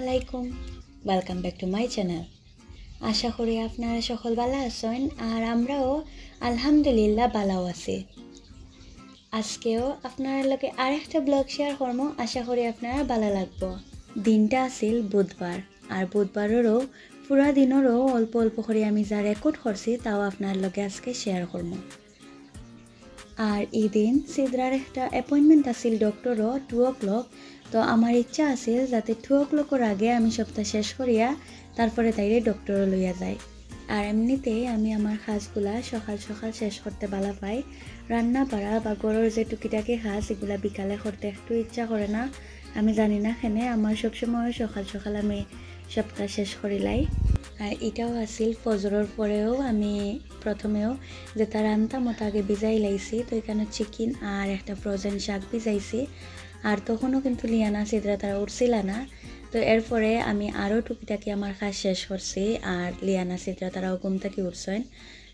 আলাইকুম welcome back to my channel আশা করি আপনারা সকল ভালো আছেন আর আমরাও আলহামদুলিল্লাহ ভালো আছি। আজকেও আপনার লগে আর একটা ব্লগ শেয়ার করব আশা করি আপনারা ভালো লাগবো। দিনটা আছিল বুধবার আর বুধবারেরও পুরা দিনেরও অল্প অল্প করে আমি যা রেকর্ড করছি তাও আপনার লগে আজকে শেয়ার করব আর এই দিন সিদ্রার একটা অ্যাপয়েন্টমেন্ট আছিল ডক্টরও টু ও ক্লক তো আমার ইচ্ছা আছিল যাতে টু ও ক্লকের আগে আমি সপ্তাহ শেষ করিয়া তারপরে তাইরে ডক্টরও লইয়া যাই আর এমনিতেই আমি আমার কাজগুলা সকাল সকাল শেষ করতে বালা পাই। রান্না পাড়া বা গরুর যে টুকিটাকি কাজ এগুলা বিকালে করতে একটু ইচ্ছা করে না। আমি জানি না সেনে আমার সবসময় সকাল সকাল আমি সপ্তাহ শেষ করিলাই আর এটাও আছিল ফজরের পরেও আমি প্রথমেও যেটা রান্তা মতো আগে ভিজাই লাইছি তো এখানে চিকেন আর একটা ফ্রোজেন শাক ভিজাইছি। আর তখনও কিন্তু লিয়ানা সিদ্রা তারা উঠছিল না তো এরপরে আমি আরও টুকিটাকি আমার কাজ শেষ করছি আর লিয়ানা সিদ্রা তারাও ঘুম থেকে উঠছেন।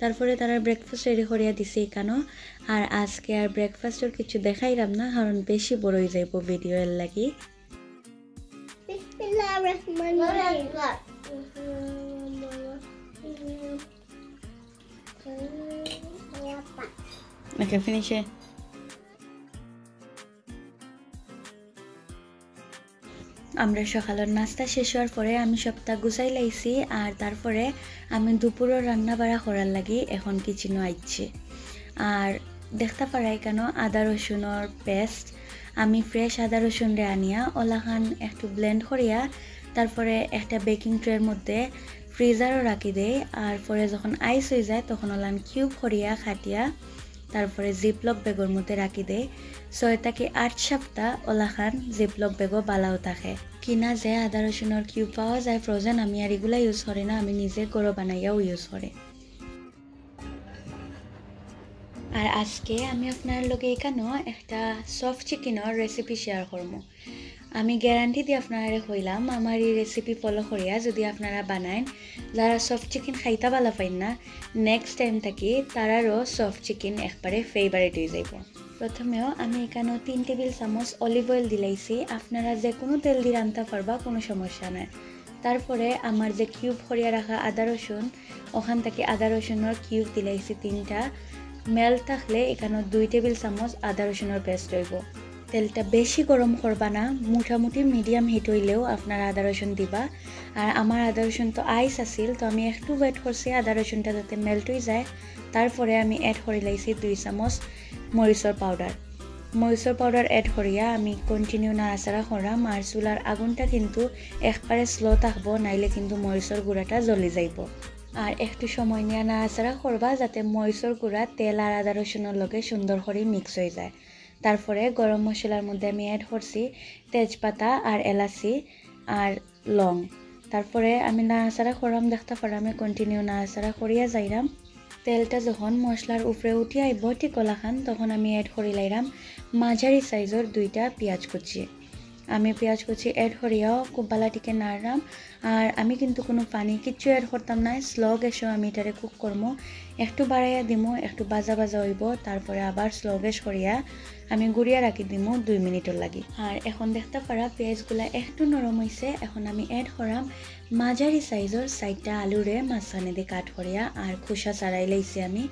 তারপরে তারা ব্রেকফাস্ট রেডি করিয়া দিছি এখানেও আর আজকে আর ব্রেকফাস্টের কিছু দেখাইলাম না কারণ বেশি বড় হয়ে যাইব ভিডিও এর লাগি। Bismillahirrahmanirrahim. ওকে ফিনিশে আমরা সকালের নাস্তা শেষ হওয়ার পরে আমি সবটা গুছাই লাইছি আর তারপরে আমি দুপুরের রান্না বাড়া করার লাগি, এখন কিচেনও আইছি আর দেখতে পারাই কেন আদা রসুনের পেস্ট আমি ফ্রেশ আদা রসুন রে আনিয়া ওলাখান একটু ব্লেন্ড করিয়া তারপরে একটা বেকিং ট্রের মধ্যে ফ্রিজারও রাখি দেই, আর পরে যখন আইস হয়ে যায় তখন ওলান কিউব করিয়া খাটিয়া তারপরে জিপলক বেগর মধ্যে রাখি দেয় ছয় থেকে আট সপ্তাহ ওলাখান জিপলক বেগও বালাও থাকে। কিনা যে আদা রসুনের কিউ পাওয়া যায় ফ্রোজেন আমি আর এগুলা ইউজ করি না, আমি নিজে গরো বানাইয়াও ইউজ করি আর আজকে আমি আপনার লগে এখানেও একটা সফট চিকেনের রেসিপি শেয়ার করব আমি গ্যারান্টি দিয়ে আপনারা কইলাম আমার এই রেসিপি ফলো করিয়া যদি আপনারা বানাইন যারা সফট চিকেন খাইতা ভালো পাইন না। নেক্সট টাইম থাকি তারারও সফট চিকেন একবারে ফেভারিট হয়ে যাইব। প্রথমেও আমি এখানেও তিন টেবিল চামচ অলিভ অয়েল দিলাইছি। আপনারা যে কোনো তেল দিয়ে রান্তা পারবা কোনো সমস্যা নাই। তারপরে আমার যে কিউব করিয়া রাখা আদা রসুন ওখান থেকে আদা রসুনের কিউব দিলাইছি তিনটা। মেল থাকলে এখানে দুই টেবিল চামচ আদা রসুনের পেস্ট হইব তেলটা বেশি গরম করবা না, মোটামুটি মিডিয়াম হিট হইলেও আপনার আদা রসুন দিবা। আর আমার আদা রসুন তো আইস আছিল, তো আমি একটু ওয়েট করছি আদা রসুনটা যাতে মেল্ট হয়ে যায়। তারপরে আমি এড করে লাইছি দুই চামচ মরিচর পাউডার মরিচর পাউডার এড করিয়া আমি কন্টিনিউ নাড়াচাড়া করাম আর চুলার আগুনটা কিন্তু একবারে স্লো থাকব নাইলে কিন্তু মরিচর গুঁড়াটা জ্বলি যাইব আর একটু সময় নিয়ে নাড়াচাড়া করবা যাতে মরিচর গুঁড়া তেল আর আদা রসুনের লগে সুন্দর করে মিক্স হয়ে যায়। তারপরে গরম মশলার মধ্যে আমি অ্যাড করছি তেজপাতা আর এলাচি আর লং। তারপরে আমি নাড়াচাড়া করাম, দেখতে পারাম কন্টিনিউ নাড়াচাড়া করিয়া যাইরাম। তেলটা যখন মশলার উপরে উঠি আইব টিকলাখান তখন আমি অ্যাড করি লাইরাম। মাঝারি সাইজের দুইটা পেঁয়াজ কুচি। আমি পেঁয়াজ কুচি অ্যাড করিয়াও খুব বালাটিকে নাড়লাম আর আমি কিন্তু কোনো পানি কিচ্ছু অ্যাড করতাম না স্লো গ্যাসও আমি এটারে কুক করব একটু বাড়াইয়া দিমো, একটু বাজা বাজা হইব, তারপরে আবার স্লো গ্যাস করিয়া আমি গুড়িয়া রাখি দিমো দুই মিনিটর লাগি। আর এখন দেখতে পারা পেঁয়াজগুলা একটু নরম হয়েছে এখন আমি অ্যাড করাম মাঝারি সাইজের চারটা আলুরে মাঝখানে দিয়ে কাট করিয়া আর খোসা চাড়াই লাইছি আমি।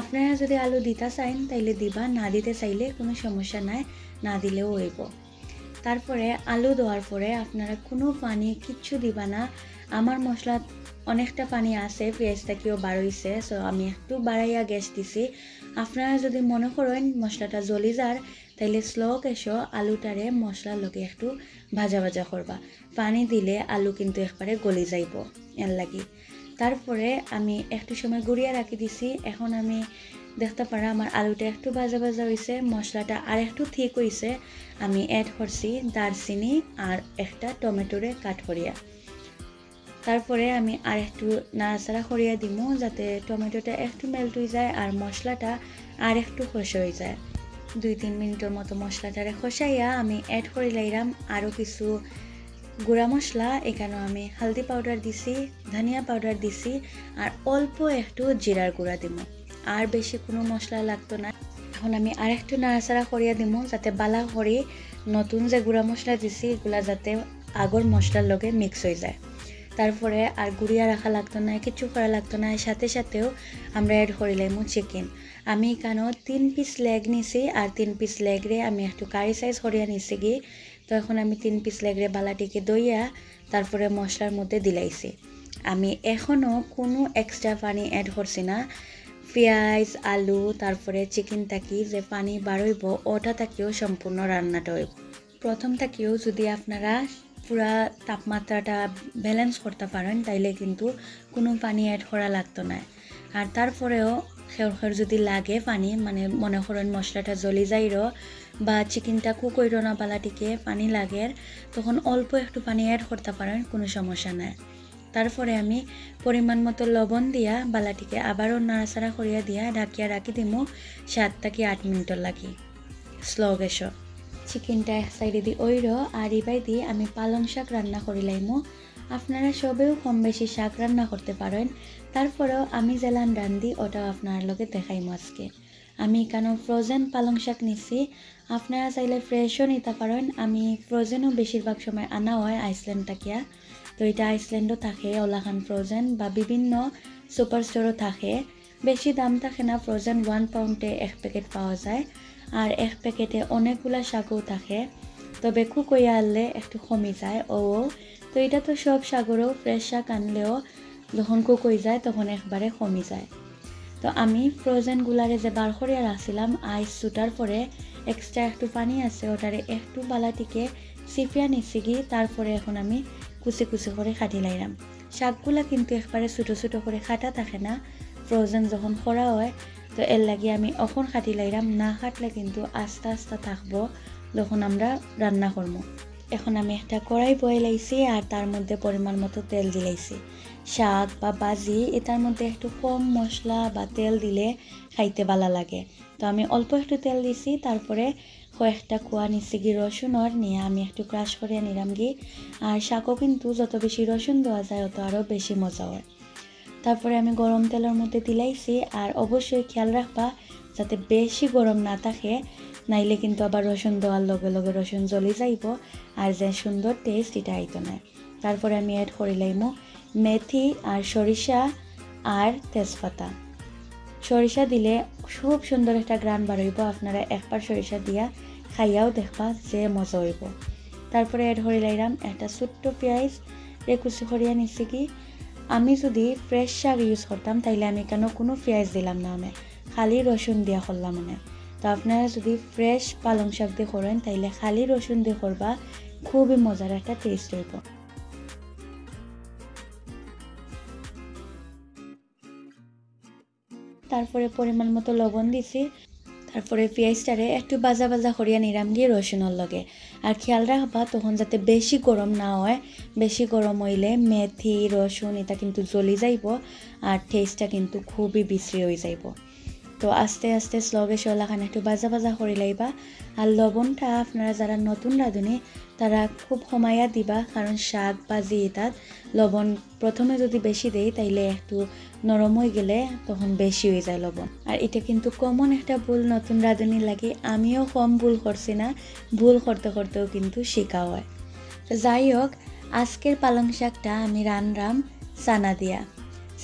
আপনারা যদি আলু দিতা চাইন, তাইলে দিবা, না দিতে চাইলে কোনো সমস্যা নাই, না দিলেও হইব। তারপরে আলু দেওয়ার পরে আপনারা কোনো পানি কিচ্ছু দিবা না। আমার মশলা অনেকটা পানি আছে পেঁয়াজটা কেউ বাড়ইছে সো আমি একটু বাড়াইয়া গ্যাস দিছি। আপনারা যদি মনে করেন মশলাটা জ্বলি যার তাইলে স্লো গ্যাসও আলুটারে মশলার লগে একটু ভাজা ভাজা করবা পানি দিলে আলু কিন্তু একবারে গলি যাইব এর লাগি। তারপরে আমি একটু সময় গুড়িয়া রাখি দিছি। এখন আমি দেখতে পারা আমার আলুটা একটু ভাজা ভাজা হয়েছে মশলাটা আর একটু ঠিক হয়েছে আমি অ্যাড করছি দারচিনি আর একটা টমেটোরে কাট করিয়া তারপরে আমি আর একটু নাড়াচাড়া করিয়া দিমু, যাতে টমেটোটা একটু মেল্ট হয়ে যায় আর মশলাটা আর একটু খসে হয়ে যায়। দুই তিন মিনিটের মতো মশলাটারে খসাইয়া আমি অ্যাড করে লাইরাম আরও কিছু গুঁড়া মশলা এখানেও আমি হালদি পাউডার দিছি, ধনিয়া পাউডার দিছি আর অল্প একটু জিরার গুঁড়া দিমু। আর বেশি কোনো মশলা লাগতো না। এখন আমি আর একটু নাড়াচাড়া করিয়া দিমু, যাতে বালা করে নতুন যে গুঁড়া মশলা দিছি, এগুলা যাতে আগর মশলার লগে মিক্স হয়ে যায়। তারপরে আর গুড়িয়া রাখা লাগতো না, কিছু করা লাগতো না সাথে সাথেও আমরা অ্যাড করিলাম চিকেন আমি কেন তিন পিস লেগ নিছি, আর তিন পিস লেগরে আমি একটু কারি সাইজ করিয়া নিছি কি তো এখন আমি তিন পিস লেগরে বালাটিকে দইয়া তারপরে মশলার মধ্যে দিলাইছি। আমি এখনও কোনো এক্সট্রা পানি অ্যাড করছি না পেঁয়াজ, আলু, তারপরে চিকেন থাকি, যে পানি বাড়ইব ওটা থাকিও সম্পূর্ণ রান্নাটা। হইব প্রথম থাকিও যদি আপনারা পুরা তাপমাত্রাটা ব্যালেন্স করতে পারেন, তাইলে কিন্তু কোনো পানি অ্যাড করা লাগতো না। আর তারপরেও খের খের যদি লাগে পানি মানে মনে করেন মশলাটা জ্বলি যাইর বা চিকেনটা কুকইর না, বালাটিকে পানি লাগে, তখন অল্প একটু পানি অ্যাড করতে পারেন, কোনো সমস্যা নাই। তারপরে আমি পরিমাণ মতো লবণ দিয়া বালাটিকে আবারও নাড়াচাড়া করিয়া দিয়া ঢাকিয়া রাখি দিমু সাত থেকে আট মিনিটর লাগি। স্লো গ্যাসও চিকেনটা এক সাইডে দি ওইর আর ইবাই দিয়ে আমি পালং শাক রান্না করিলাইমু আপনারা সবেও কম বেশি শাক রান্না করতে পারেন। তারপরেও আমি জেলান রান্ধি, ওটাও আপনার লগে দেখাইমু আজকে। আমি কেন ফ্রোজেন পালং শাক নিছি, আপনারা চাইলে ফ্রেশও নিতে পারেন। আমি ফ্রোজেনও বেশিরভাগ সময় আনা হয় আইসল্যান্ড তাকিয়া তো এটা আইসল্যান্ডও থাকে, ওলাখান ফ্রোজেন বা বিভিন্ন সুপার স্টোরও থাকে। বেশি দাম থাকে না ফ্রোজেন ওয়ান পাউন্ডে এক প্যাকেট পাওয়া যায়। আর এক প্যাকেটে অনেকগুলা শাকও থাকে। তবে কুকইয়া আনলে একটু কমে যায়, ও, তো এটা তো সব শাকরও ফ্রেশ শাক আনলেও যখন কুকই যায়, তখন একবারে কমে যায়। তো আমি ফ্রোজেনগুলারে যে বার করিয়া রাখছিলাম আইস ছুটার পরে এক্সট্রা একটু পানি আছে ওটারে একটু বালাটিকে চিপিয়া নিছি তারপরে এখন আমি কুচি কুচি করে কাটি লাইলাম শাকগুলা কিন্তু একবারে ছোটো ছোটো করে কাটা থাকে না। ফ্রোজেন যখন করা হয়, তো এর লাগে আমি অখন কাটি লাইলাম না কাটলে কিন্তু আস্তে আস্তে থাকব যখন আমরা রান্না করব এখন আমি একটা কড়াই বয়ে লাইছি আর তার মধ্যে পরিমাণ মতো তেল দিলাইছি শাক বা বাজি এটার মধ্যে একটু কম মশলা বা তেল দিলে খাইতে ভালো লাগে। তো আমি অল্প একটু তেল দিছি তারপরে কয়েকটা কুয়া নিচ্ছি গি রসুনর নিয়ে আমি একটু ক্রাশ করে নিলাম গি আর শাকও কিন্তু যত বেশি রসুন দেওয়া যায় তত আরও বেশি মজা হয়। তারপরে আমি গরম তেলের মধ্যে দিলাইছি আর অবশ্যই খেয়াল রাখবা, যাতে বেশি গরম না থাকে, নাইলে কিন্তু আবার রসুন দেওয়ার লগে লগে রসুন জ্বলি যাইব আর যে সুন্দর টেস্ট এটা আইতো না। তারপরে আমি অ্যাড করিলাইমো মেথি আর সরিষা আর তেজপাতা। সরিষা দিলে খুব সুন্দর একটা গ্রান বাড়ইব আপনারা একবার সরিষা দিয়া খাইয়াও দেখবা যে মজা হইব। তারপরে এড হরিলাইরাম একটা ছোট্ট পেঁয়াজ। রে কুচি করিয়া নিছি কি? আমি যদি ফ্রেশ শাক ইউজ করতাম, তাইলে আমি কেন কোনো পেঁয়াজ দিলাম না আমি? খালি রসুন দিয়া করলাম মানে তো আপনারা যদি ফ্রেশ পালং শাক দিয়ে করেন, তাইলে খালি রসুন দিয়ে করবা, খুবই মজার একটা টেস্ট হইব। তারপরে পরিমাণ মতো লবণ দিছি। তারপরে পেঁয়াজটারে একটু বাজা বাজা করিয়া নিরাম দিয়ে রসুনের লগে। আর খেয়াল রাখবা, তখন যাতে বেশি গরম না হয়। বেশি গরম হইলে মেথি, রসুন, এটা কিন্তু জ্বলি যাইব। আর টেস্টটা কিন্তু খুবই বিশ্রী হয়ে যাইব। তো আস্তে আস্তে স্লগে শলাখান একটু বাজা বাজা করে লাইবা। আর লবণটা আপনারা যারা নতুন রাঁধুনি তারা খুব কমাইয়া দিবা কারণ শাক ভাজি এটাত। লবণ প্রথমে যদি বেশি দেই, তাইলে একটু নরম হয়ে গেলে তখন বেশি হয়ে যায় লবণ। আর এটা কিন্তু কমন একটা ভুল নতুন রাঁধুনি লাগে আমিও কম ভুল করছি না, ভুল করতে করতেও কিন্তু শেখা হয়। তো যাই হোক আজকের পালং শাকটা আমি রানরাম সানা দিয়া।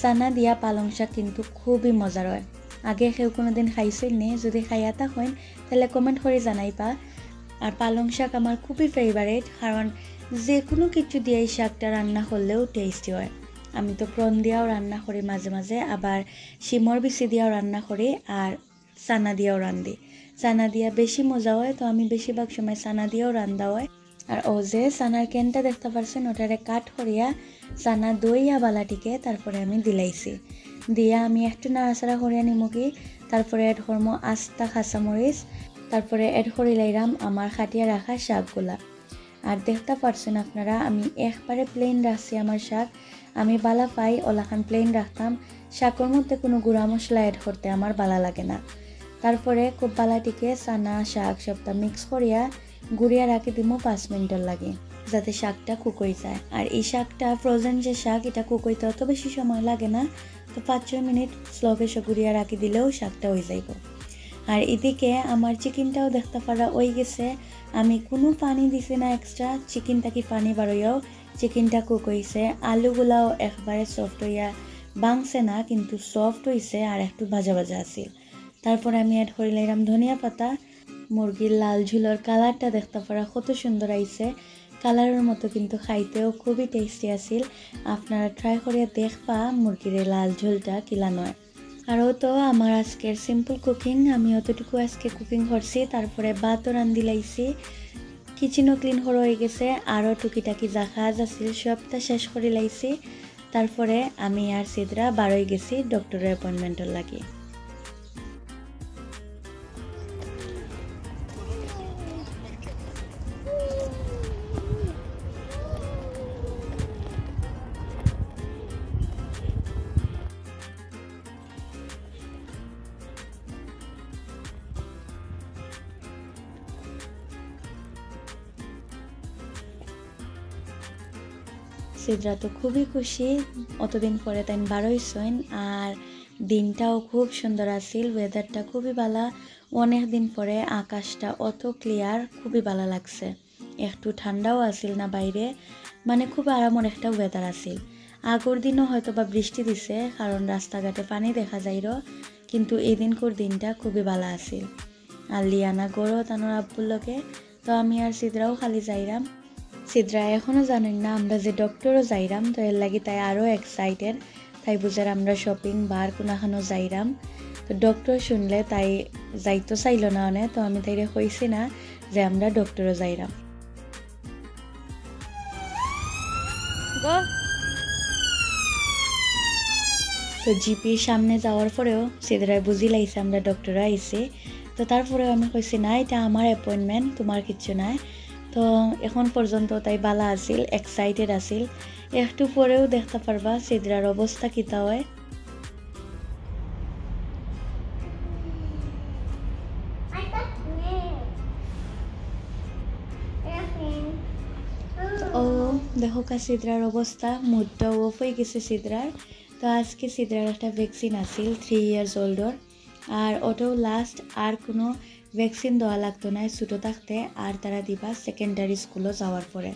সানা দিয়া পালং শাক কিন্তু খুবই মজার হয়। আগে কেউ কোনো দিন খাইছিল নে, যদি খাই খাইয়া থাকেন তাহলে কমেন্ট করে জানাইবা। আর পালং শাক আমার খুবই ফেভারেট কারণ যে কোনো কিছু দিয়ে এই শাকটা রান্না করলেও টেস্টি হয়। আমি তো প্রন দিয়াও রান্না করি মাঝে মাঝে আবার শিমর বিচি দিয়াও রান্না করি আর চানা দিয়াও রান্ধি চানা দিয়া বেশি মজা হয়, তো আমি বেশিরভাগ সময় চানা দিয়েও রান্ধা হয়। আর ও যে চানার কেনটা দেখতে পারছেন ওটারে কাট করিয়া চানা দইয়া বালাটিকে তারপরে আমি দিলাইছি। দিয়া আমি একটু নাড়াচাড়া করিয়া নিমুকি তারপরে এড করব আস্তা কাঁচামরিচ তারপরে এড করে লাইরাম আমার খাটিয়া রাখা শাকগুলা আর দেখতে পারছেন আপনারা আমি একবারে প্লেন রাখছি আমার শাক আমি বালা পাই ওলাখান প্লেন রাখতাম শাকের মধ্যে কোনো গুঁড়া মশলা এড করতে আমার বালা লাগে না। তারপরে খুব বালাটিকে চানা, শাক সবটা মিক্স করিয়া গুড়িয়া রাখি দিমো পাঁচ মিনিটের লাগে, যাতে শাকটা কুকই যায়। আর এই শাকটা ফ্রোজেন যে শাক, এটা কুকইতে অত বেশি সময় লাগে না। তো পাঁচ ছয় মিনিট স্লো গুড়িয়া রাখি দিলেও শাকটা হয়ে যাইব। আর এদিকে আমার চিকেনটাও দেখতে পারা ওই গেছে। আমি কোনো পানি দিছি না এক্সট্রা চিকেনটা কি পানি বারোয়াও চিকেনটা কুক হয়েছে আলুগুলাও একবারে সফট হইয়া বাংছে না, কিন্তু সফট হয়েছে আর একটু ভাজা ভাজা আছিল। তারপর আমি অ্যাড করে লাইলাম ধনিয়া পাতা। মুরগির লাল ঝুলোর কালারটা দেখতে পারা কত সুন্দর আইছে। কালারের মতো কিন্তু খাইতেও খুবই টেস্টি আছিল। আপনারা ট্রাই করে দেখবা মুরগির লাল ঝোলটা কিলা নয়। আরও তো আমার আজকের সিম্পল কুকিং আমি অতটুকু আজকে কুকিং করছি, তারপরে ভাতও রান্ধি লাইছি। কিচেনও ক্লিন হয়ে গেছে, আরও টুকিটাকি যা কাজ আছিল সবটা শেষ করে লাইছি। তারপরে আমি আর সিদরা বারোই গেছি ডক্টরের অ্যাপয়েন্টমেন্টের লাগে। সিদ্রা তো খুবই খুশি। অতদিন পরে তাই বারোইছেন আর দিনটাও খুব সুন্দর আছিল ওয়েদারটা খুবই ভালো। অনেক দিন পরে আকাশটা অত ক্লিয়ার খুবই ভালো লাগছে। একটু ঠান্ডাও আছিল না বাইরে মানে খুব আরামের একটা ওয়েদার আছিল। আগর দিনও হয়তো বা বৃষ্টি দিছে, কারণ রাস্তাঘাটে পানি দেখা যাইর কিন্তু এই দিনকর দিনটা খুবই ভালো আছিল। আর লিয়ানা গড়ো তানোর আব্বুর লোকে তো আমি আর সিদ্রাও খালি যাইরাম। সিদ্রা এখনও জানেন না আমরা যে ডক্টরও যাইরাম তো এর লাগি তাই আরও এক্সাইটেড তাই বুঝার আমরা শপিং বার কোনাখানো যাইরাম। তো ডক্টর শুনলে তাই যাইতো চাইল না অনে তো আমি তাইরে কইছি না যে আমরা ডক্টরও যাইরাম। তো জিপির সামনে যাওয়ার পরেও সিদ্রায় বুঝি লাইছে আমরা ডক্টর আইছি। তো তারপরেও আমি কইছি না এটা আমার অ্যাপয়েন্টমেন্ট তোমার কিচ্ছু নাই। তো এখন পর্যন্ত তাই বালা আছিল এক্সাইটেড আছিল। একটু পরেও দেখতে পারবা সিদ্রার অবস্থা কিতা হয়। ও, দেখো কা সিদ্রার অবস্থা, মুডটা অফ হয়ে গেছে সিদ্রার। তো আজকে সিদ্রার একটা ভ্যাকসিন আছিল থ্রি ইয়ার্স ওল্ডর আর ওটাও লাস্ট আর কোনো ভ্যাকসিন দেওয়া লাগতো না ছোটো থাকতে আর তারা দিবা সেকেন্ডারি স্কুলও যাওয়ার পরে।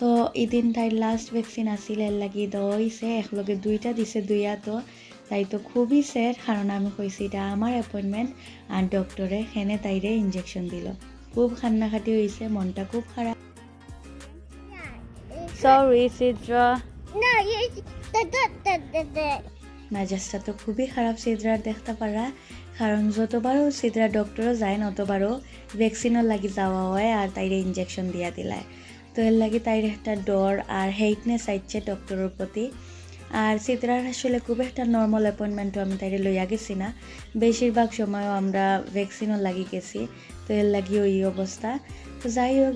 তো এদিন তাইর লাস্ট ভ্যাকসিন আছিল এর লাগি দেওয়া হয়েছে একলগে দুইটা দিছে দুইয়া তো। তাই তো খুবই স্যার কারণ আমি কইছি এটা আমার অ্যাপয়েন্টমেন্ট আর ডক্টরে সেনে তাইরে ইঞ্জেকশন দিল। খুব খান্নাখাটি হয়েছে মনটা খুব খারাপ সরি সিদ্রা No, you. মেজাজটা তো খুবই খারাপ সিদ্রার দেখতে পারা, কারণ যতবারও সিদ্রা ডক্টরও যায় নতবারও ভ্যাকসিনের লাগি যাওয়া হয় আর তাইরে ইঞ্জেকশন দিয়া দিলায় তো এর লাগি তাইর একটা ডর আর হেইটনেস আইছে ডক্টরের প্রতি আর সিদ্রার আসলে খুব একটা নর্মাল অ্যাপয়েন্টমেন্টও আমি তাইরে লইয়া গেছি না। বেশিরভাগ সময়ও আমরা ভ্যাকসিনও লাগি গেছি, তো এর লাগি ওই অবস্থা যাই হোক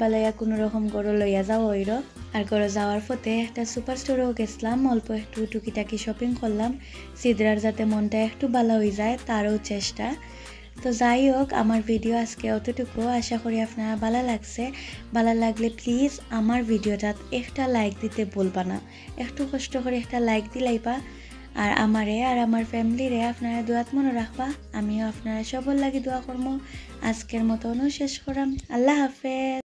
বালাইয়া কোনো রকম করে লইয়া যাও ওইর আর করে যাওয়ার পথে একটা সুপার স্টোরেও গেছিলাম, অল্প একটু টুকিটাকি শপিং করলাম। সিদ্রার যাতে মনটা একটু ভালো হয়ে যায়, তারও চেষ্টা। তো যাই হোক আমার ভিডিও আজকে অতটুকু। আশা করি আপনারা ভালো লাগছে। ভালো লাগলে প্লিজ আমার ভিডিওটাত একটা লাইক দিতে বলবা না। একটু কষ্ট করে একটা লাইক দিলাইবা আর আমারে আর আমার ফ্যামিলিরে আপনারা দোয়াত মনে রাখবা। আমিও আপনারা সবর লাগি দোয়া করব আজকের মতনও শেষ করাম আল্লাহ হাফেজ।